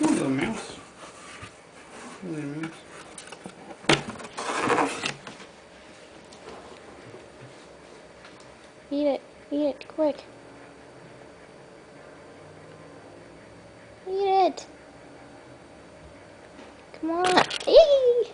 Ooh, little mouse. Little mouse. Eat it. Eat it, quick. Eat it. Come on. Eee!